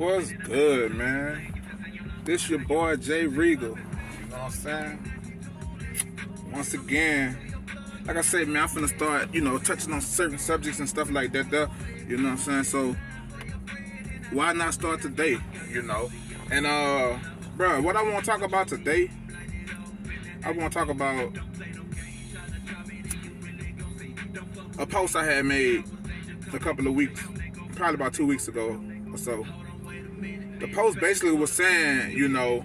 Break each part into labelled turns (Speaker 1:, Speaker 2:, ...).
Speaker 1: What's good, man? This your boy Jay Regal. You know what I'm saying? Once again, like I said, man, I'm finna start, you know, touching on certain subjects and stuff like that. You know what I'm saying? So why not start today? You know, and uh, bro, what I want to talk about today, I want to talk about a post I had made a couple of weeks, probably about two weeks ago or so. The post basically was saying, you know,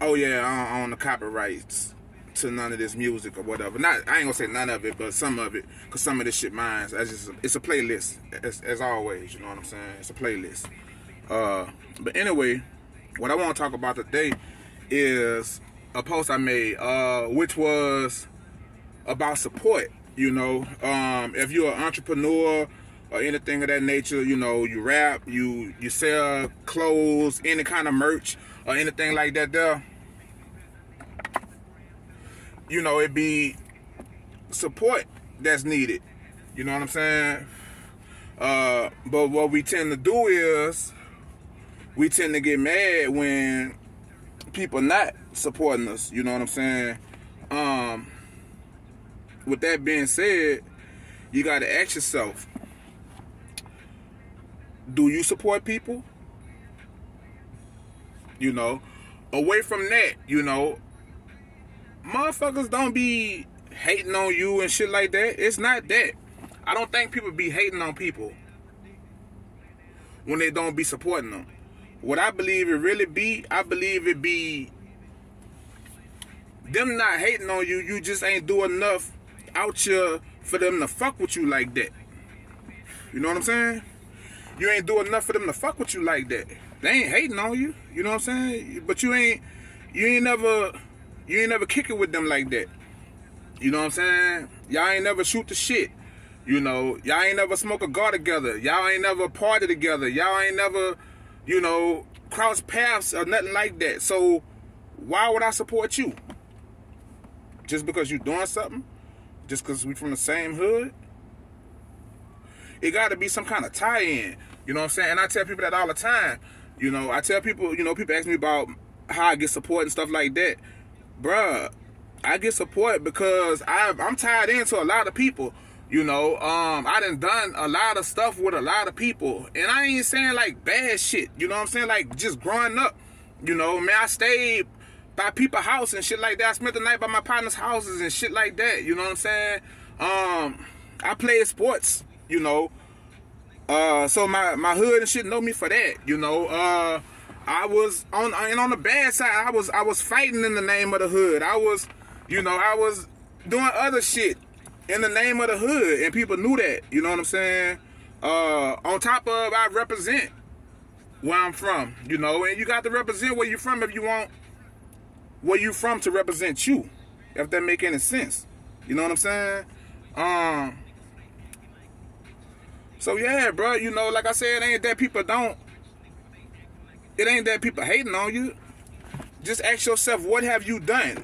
Speaker 1: oh yeah, I own the copyrights to none of this music or whatever. Not, I ain't gonna say none of it, but some of it, cause some of this shit mine. It's just, it's a playlist, as, as always. You know what I'm saying? It's a playlist. Uh, but anyway, what I want to talk about today is a post I made, uh, which was about support. You know, um, if you're an entrepreneur or anything of that nature, you know, you rap, you you sell clothes, any kind of merch or anything like that. There, you know, it be support that's needed. You know what I'm saying? Uh, but what we tend to do is we tend to get mad when people not supporting us. You know what I'm saying? Um, with that being said, you got to ask yourself do you support people? You know, away from that, you know, motherfuckers don't be hating on you and shit like that. It's not that. I don't think people be hating on people when they don't be supporting them. What I believe it really be, I believe it be them not hating on you. You just ain't do enough out here for them to fuck with you like that. You know what I'm saying? You ain't do enough for them to fuck with you like that. They ain't hating on you. You know what I'm saying? But you ain't you ain't never you ain't never kick it with them like that. You know what I'm saying? Y'all ain't never shoot the shit. You know, y'all ain't never smoke a gar together. Y'all ain't never party together. Y'all ain't never, you know, cross paths or nothing like that. So why would I support you? Just because you doing something? Just because we from the same hood? It got to be some kind of tie-in. You know what I'm saying? And I tell people that all the time. You know, I tell people, you know, people ask me about how I get support and stuff like that. Bruh, I get support because I, I'm tied into a lot of people. You know, um, I done done a lot of stuff with a lot of people. And I ain't saying like bad shit. You know what I'm saying? Like just growing up. You know, man, I stayed by people house and shit like that. I spent the night by my partner's houses and shit like that. You know what I'm saying? Um, I played sports, you know. Uh, so my, my hood and shit know me for that, you know. Uh, I was on and on the bad side, I was I was fighting in the name of the hood. I was, you know, I was doing other shit in the name of the hood, and people knew that. You know what I'm saying? Uh, on top of I represent where I'm from, you know, and you got to represent where you're from if you want where you from to represent you. If that make any sense. You know what I'm saying? Um So yeah, bro, you know, like I said, it ain't that people don't it ain't that people hating on you. Just ask yourself, what have you done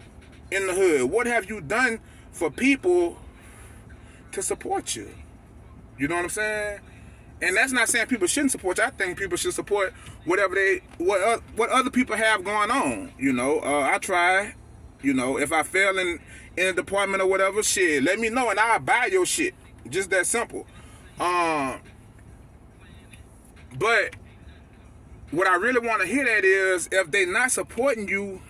Speaker 1: in the hood? What have you done for people to support you? You know what I'm saying? And that's not saying people shouldn't support you. I think people should support whatever they what uh, what other people have going on. You know, uh, I try. You know, if I fail in in a department or whatever, shit, let me know and I'll buy your shit. Just that simple. Um, but what I really want to hear that is if they not supporting you,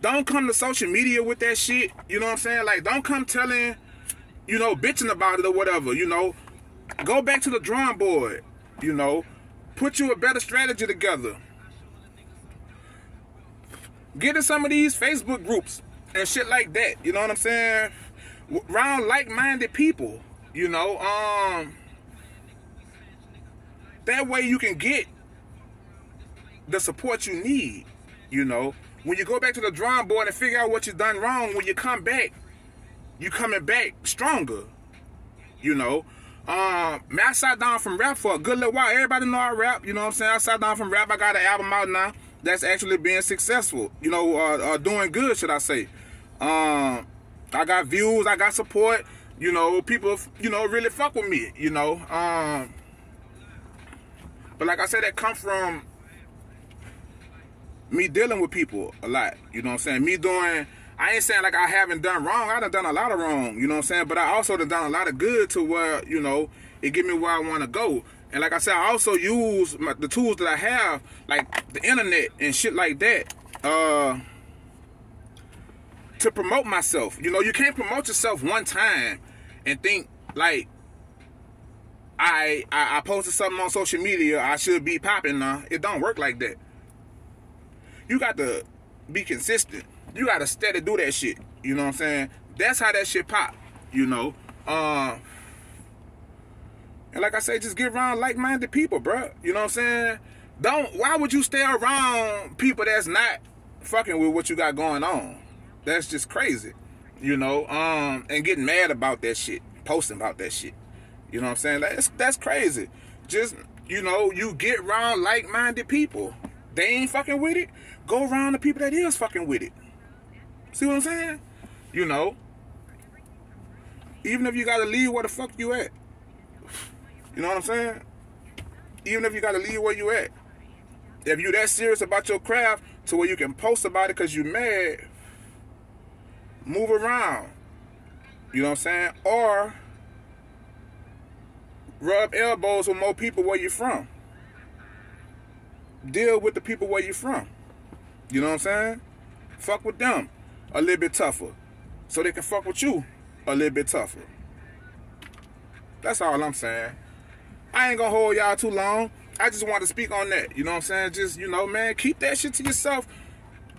Speaker 1: don't come to social media with that shit. You know what I'm saying? Like, don't come telling, you know, bitching about it or whatever. You know, go back to the drawing board. You know, put you a better strategy together. Get in some of these Facebook groups and shit like that. You know what I'm saying? Around like-minded people. You know, um, that way you can get the support you need. You know, when you go back to the drawing board and figure out what you've done wrong, when you come back, you coming back stronger. You know, um, man, I sat down from rap for a good little while. Everybody know I rap. You know what I'm saying? I sat down from rap. I got an album out now that's actually being successful. You know, uh, uh, doing good, should I say? Um, I got views. I got support. You know, people, you know, really fuck with me, you know. Um, but like I said, that come from me dealing with people a lot. You know what I'm saying? Me doing. I ain't saying like I haven't done wrong. I done done a lot of wrong. You know what I'm saying? But I also done done a lot of good to where you know it get me where I want to go. And like I said, I also use my, the tools that I have, like the internet and shit like that, uh, to promote myself. You know, you can't promote yourself one time and think like I, I I posted something on social media, I should be popping now. It don't work like that. You got to be consistent. You got to steady do that shit. You know what I'm saying? That's how that shit pop. You know. Uh, and like I say, just get around like-minded people, bro. You know what I'm saying? Don't. Why would you stay around people that's not fucking with what you got going on? That's just crazy. You know. Um, and getting mad about that shit, posting about that shit. You know what I'm saying? That's that's crazy. Just you know, you get around like-minded people. They ain't fucking with it. Go around the people that is fucking with it. See what I'm saying? You know. Even if you gotta leave where the fuck you at. You know what I'm saying? Even if you gotta leave where you at. If you that serious about your craft to where you can post about it because you mad, move around. You know what I'm saying? Or rub elbows with more people where you're from. Deal with the people where you're from. You know what I'm saying? Fuck with them a little bit tougher. So they can fuck with you a little bit tougher. That's all I'm saying. I ain't gonna hold y'all too long. I just want to speak on that. You know what I'm saying? Just, you know, man, keep that shit to yourself.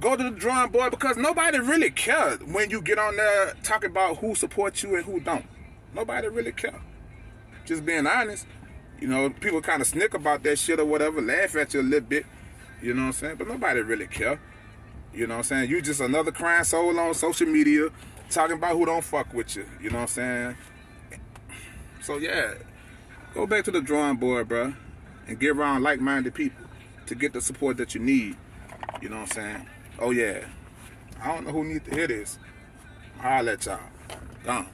Speaker 1: Go to the drawing board because nobody really cares when you get on there talking about who supports you and who don't. Nobody really care. Just being honest. You know, people kind of snick about that shit or whatever, laugh at you a little bit. You know what I'm saying? But nobody really care. You know what I'm saying? You just another crying soul on social media talking about who don't fuck with you. You know what I'm saying? So yeah, go back to the drawing board, bro, and get around like-minded people to get the support that you need. You know what I'm saying? Oh yeah. I don't know who needs to hear this. I'll let y'all. Gone.